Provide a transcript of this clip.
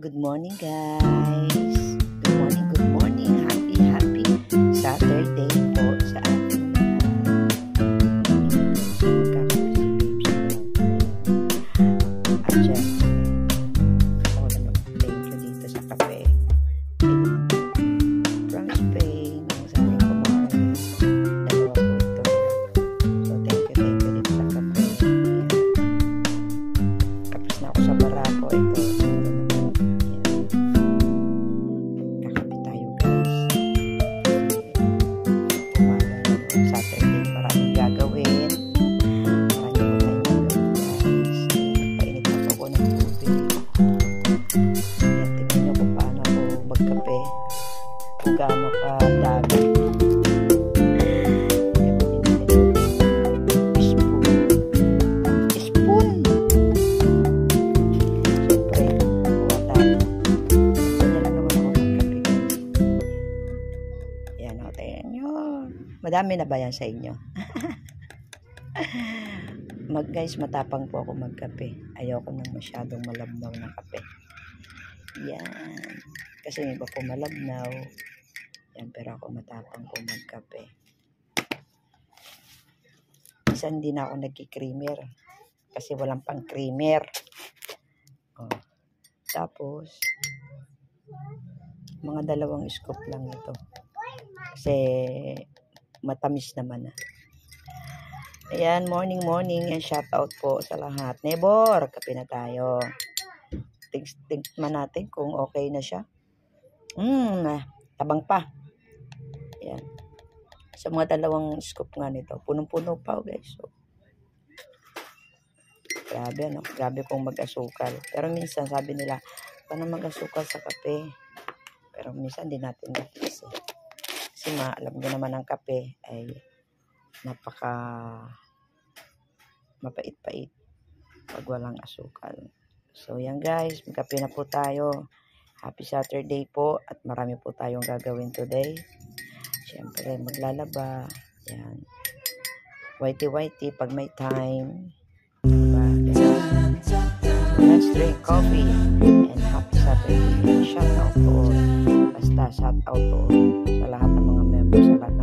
Good morning guys. Kung gaano ka dami. Spoon. Spoon. Siyempre, kuha tayo. Ganyan. Yan o, tingnan nyo. Madami na ba yan sa inyo? Mag guys, matapang po ako magkape. Ayoko nang masyadong malabnaw na kape. Yan. Kasi yung iba po malabnaw. Yan, pero ako matapang po magkape. Minsan hindi na ako nagki-creamer. Kasi walang pang creamer. Oh. Tapos, mga dalawang scoop lang ito. Kasi matamis naman ah. Ayan, morning, morning. And shout out po sa lahat. Nebor, kape na tayo. Think, think man natin kung okay na siya. Hmm, tabang pa. Ayan. Sa mga dalawang scoop nga nito. Punong-puno pa, oh, guys. So, grabe, ano? Grabe kung mag-asukal. Pero minsan, sabi nila, paano mag-asukal sa kape? Pero minsan, di natin natis eh. Kasi ma, ko naman ang kape ay napaka mapait-pait pag walang asukal. So, yan guys. Magkape na po tayo. Happy Saturday po. At marami po tayong gagawin today. Siyempre, maglalaba. Yan. Whitey-whitey pag may time. Let's drink coffee. And happy Saturday. Shout out to all. Basta shout out to all. Sa lahat ng mga members. Sa lahat